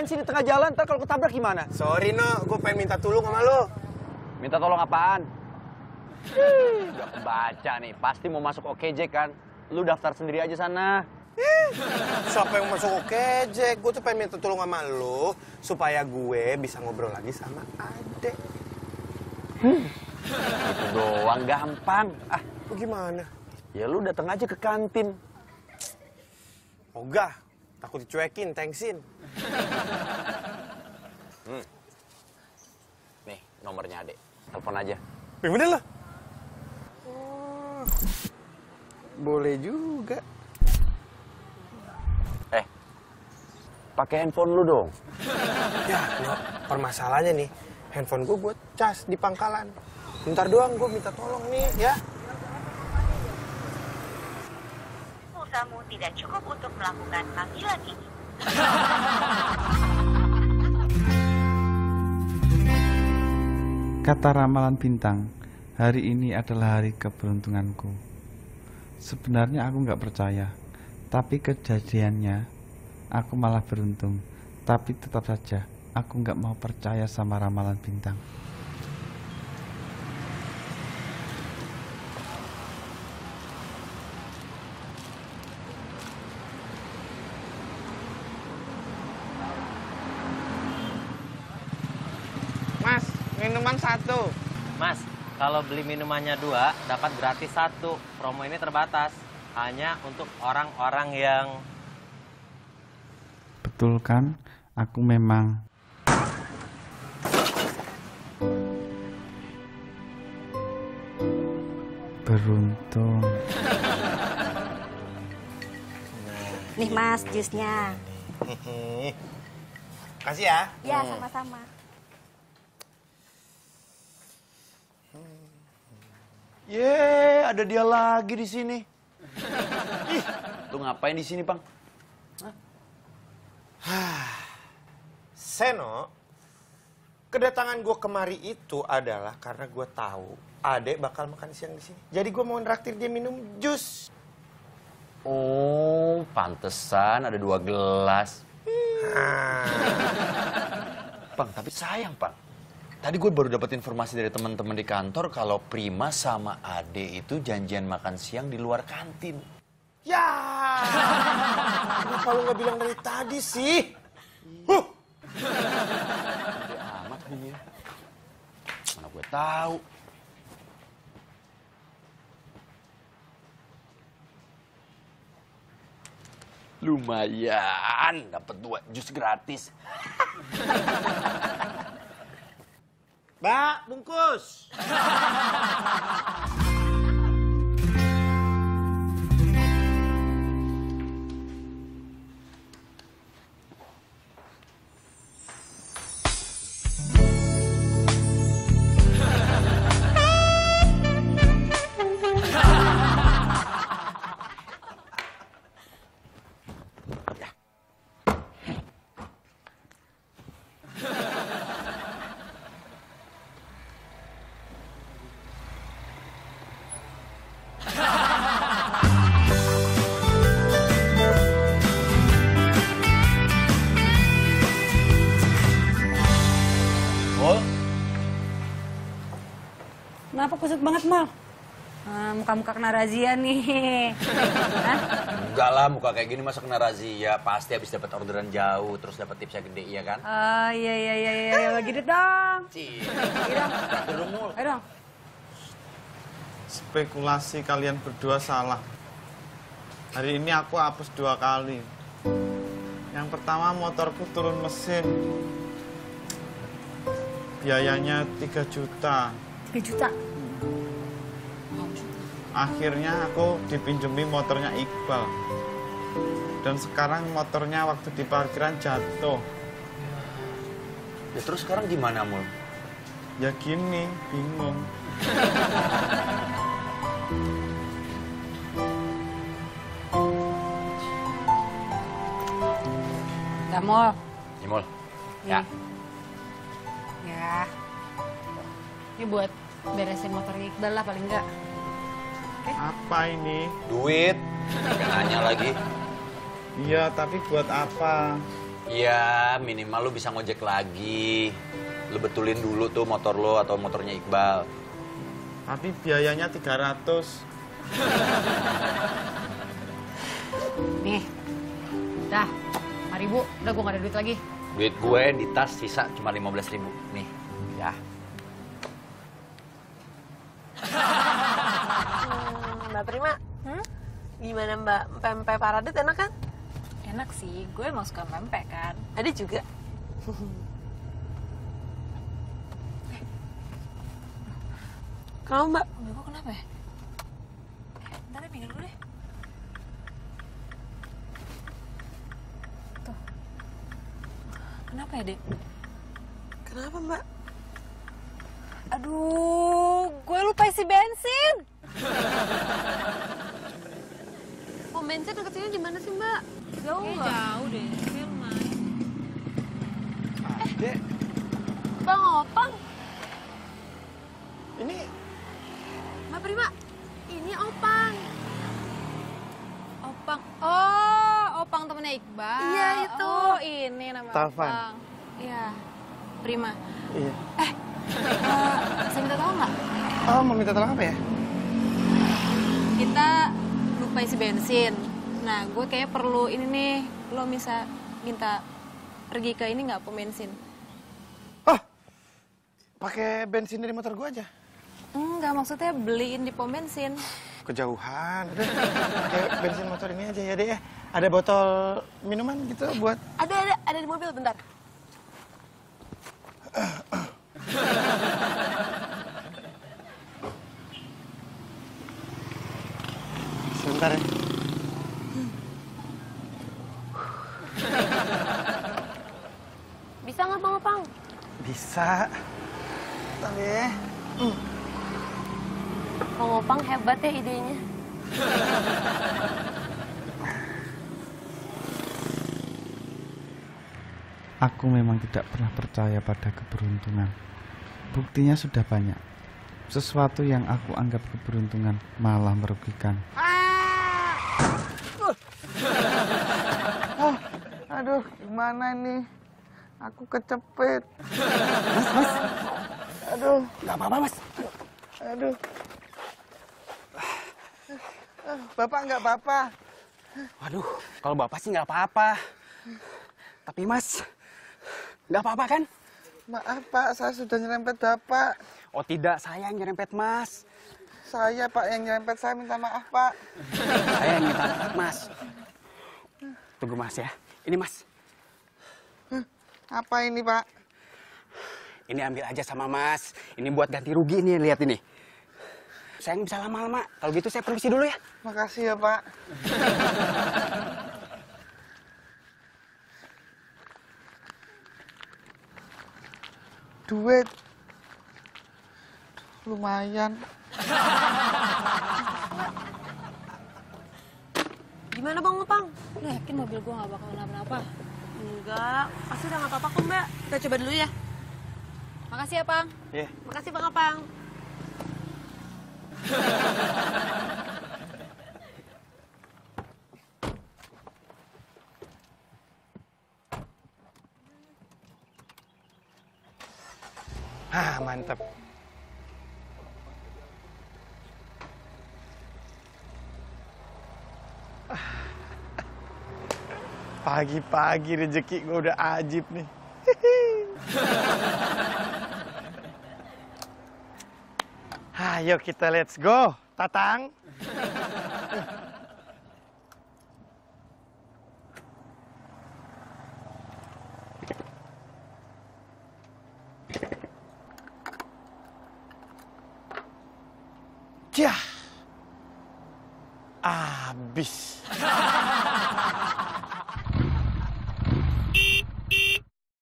ngapain sih di tengah jalan? Ntar kalau ketabrak gimana? Sorry, No. Gue pengen minta tolong sama lo. Minta tolong apaan? Ih, Udah kebaca nih, pasti mau masuk OKJ kan? Lu daftar sendiri aja sana. Siapa yang masuk oke, Jack? Gue tuh pengen minta tolong sama lo supaya gue bisa ngobrol lagi sama Ade. Itu doang gampang. Ah, Lu gimana? ya lu datang aja ke kantin. Ogah, takut dicuekin, thanksin. Nih, nomornya adek. Telepon aja. Ya bener lo. Oh, boleh juga. Eh, pakai handphone lu dong. Ya, no, permasalahannya nih, handphone gue buat cas di pangkalan. Bentar doang gue minta tolong nih, ya. pulsamu tidak cukup untuk melakukan panggilan ini. Kata ramalan bintang, hari ini adalah hari keberuntunganku. Sebenarnya aku nggak percaya, tapi kejadiannya aku malah beruntung. Tapi tetap saja, aku nggak mau percaya sama ramalan bintang. Mas, minuman satu. Mas, kalau beli minumannya dua, dapat gratis satu. Promo ini terbatas, hanya untuk orang-orang yang Betul kan? Aku memang beruntung. Nih mas, jusnya. Kasih ya. Ya, sama-sama. Ye, ada dia lagi di sini. Ih, lu ngapain di sini, Bang? Seno, kedatangan gue kemari itu adalah karena gue tahu Ade bakal makan siang di sini. Jadi gue mau nraktir dia minum jus. Oh, pantesan ada dua gelas. Bang, tapi sayang, Bang. Tadi gue baru dapat informasi dari teman-teman di kantor kalau Prima sama Ade itu janjian makan siang di luar kantin. ya, kenapa lu nggak bilang dari tadi sih? Huh, amat nih. Mana gue tahu. Lumayan, dapat dua jus gratis. Mbak, bungkus. Kenapa kusut banget, Mal? Ah, muka-muka kena razia nih. Hah? enggak lah muka kayak gini masa kena razia. Pasti habis dapat orderan jauh, terus dapat tipsnya gede, iya kan? Oh, iya, iya, iya, iya, iya. Lagi deh dong. Cih, Lagi dong. Mul. Ayo dong. Spekulasi kalian berdua salah. Hari ini aku hapus dua kali. Yang pertama motorku turun mesin. Biayanya 3 juta. 3 juta. Akhirnya aku dipinjemi motornya Iqbal. Dan sekarang motornya waktu di parkiran jatuh. Ya terus sekarang gimana, Mul? Ya gini, bingung. Gak mau. Ya, Mul. Ya. Ya. Ini buat beresin motornya Iqbal lah paling enggak. Apa ini? Duit. Nanya lagi. Iya, tapi buat apa? Ya minimal lu bisa ngojek lagi. Lu betulin dulu tuh motor lo atau motornya Iqbal. Tapi biayanya 300. Nih. Dah. 5 ribu. Udah gue gak ada duit lagi. Duit gue di tas sisa cuma 15 ribu. Nih, ya. Mbak Prima, gimana Mbak pempek Paradit enak kan? Enak sih. Gue emang suka pempek kan. Ada juga. Kenapa Mbak? Mobil gue kenapa ya? Eh, Bentar ya, pinggir dulu deh. Tuh. Kenapa ya, Dek? Kenapa Mbak? Aduh, gue lupa isi bensin. Pom bensin dekat sini di mana sih Mbak? Jauh Kayaknya nggak? jauh deh. Kayak lumayan. Dek, Bang Opang, Ini Mbak Prima, ini Opang. Opang. Oh, Opang temennya Iqbal. Iya, itu. Oh, ini nama Taufan. Opang. Iya. Prima. Iya. Eh, saya minta tolong nggak? Oh, mau minta tolong apa ya? Kita lupa isi bensin. Nah, gue kayak perlu ini nih. Lo bisa minta pergi ke ini nggak pom bensin? Oh, pakai bensin dari motor gua aja. Enggak, maksudnya beliin di pom bensin. Kejauhan. Pakai bensin motor ini aja ya deh ya. Ada botol minuman gitu buat Ada, ada, ada di mobil, bentar. sebentar ya. Bisa nggak Bang Opang? Bisa. Bentar ya. Bang Opang hebat ya idenya. Aku memang tidak pernah percaya pada keberuntungan. Buktinya sudah banyak. Sesuatu yang aku anggap keberuntungan malah merugikan. Aduh, gimana ini? Aku kecepit. Aduh. Gak apa-apa mas. Aduh. Ah, Bapak nggak apa-apa. Waduh, kalau bapak sih nggak apa-apa. Tapi mas, nggak apa-apa kan? Maaf Pak, saya sudah nyerempet Bapak. Oh tidak, saya yang nyerempet mas. Saya Pak yang nyerempet, saya minta maaf Pak. Saya yang minta maaf mas. Tunggu mas ya. Ini mas, Apa ini Pak? ini ambil aja sama mas. Ini buat ganti rugi nih, lihat ini. Saya nggak bisa lama-lama. Kalau gitu saya permisi dulu ya. Makasih ya Pak. Duit. Lumayan. Gimana Bang Opang? Lo yakin mobil gue gak bakal kenapa-napa? Enggak, pasti udah nggak apa-apa kok Mbak. Kita coba dulu ya. Makasih ya, Pang. Iya. Makasih Bang Opang. Mantep. Pagi-pagi rezeki gue udah ajib nih. Ayo kita let's go, Tatang. bis.